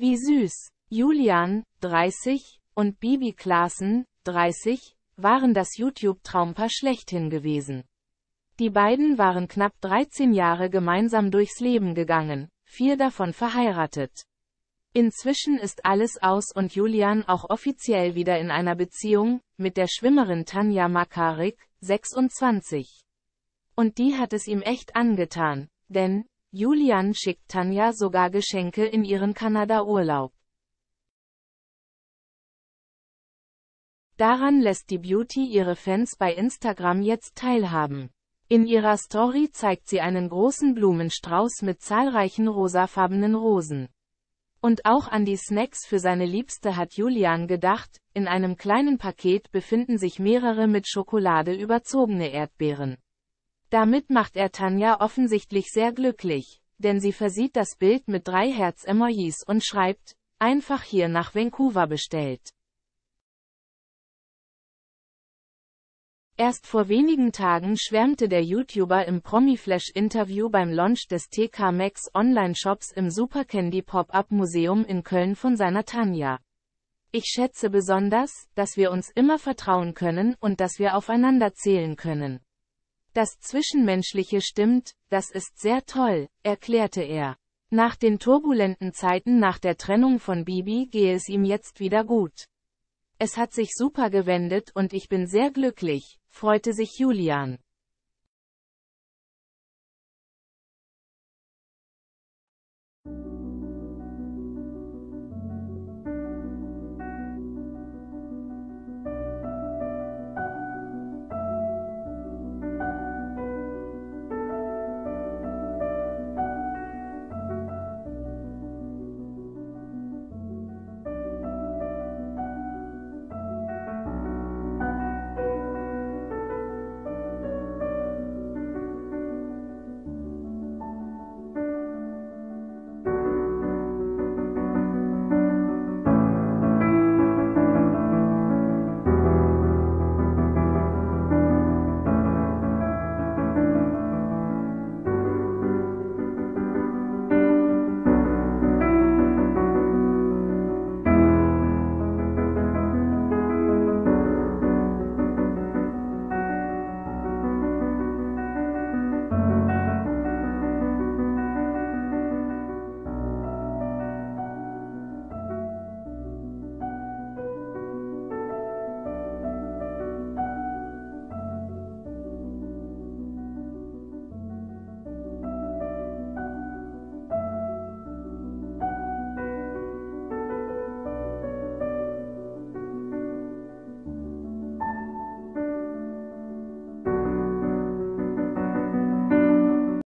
Wie süß. Julian, 30, und Bibi Klaassen, 30, waren das YouTube-Traumpaar schlechthin gewesen. Die beiden waren knapp 13 Jahre gemeinsam durchs Leben gegangen, vier davon verheiratet. Inzwischen ist alles aus und Julian auch offiziell wieder in einer Beziehung, mit der Schwimmerin Tanja Makarik, 26. Und die hat es ihm echt angetan, denn, Julian schickt Tanja sogar Geschenke in ihren Kanada-Urlaub. Daran lässt die Beauty ihre Fans bei Instagram jetzt teilhaben. In ihrer Story zeigt sie einen großen Blumenstrauß mit zahlreichen rosafarbenen Rosen. Und auch an die Snacks für seine Liebste hat Julian gedacht, in einem kleinen Paket befinden sich mehrere mit Schokolade überzogene Erdbeeren. Damit macht er Tanja offensichtlich sehr glücklich, denn sie versieht das Bild mit drei Herz-Emojis und schreibt, einfach hier nach Vancouver bestellt. Erst vor wenigen Tagen schwärmte der YouTuber im Promiflash-Interview beim Launch des TK Maxx Online-Shops im Super Candy Pop-Up Museum in Köln von seiner Tanja. Ich schätze besonders, dass wir uns immer vertrauen können und dass wir aufeinander zählen können. Das Zwischenmenschliche stimmt, das ist sehr toll, erklärte er. Nach den turbulenten Zeiten nach der Trennung von Bibi gehe es ihm jetzt wieder gut. Es hat sich super gewendet und ich bin sehr glücklich, freute sich Julian.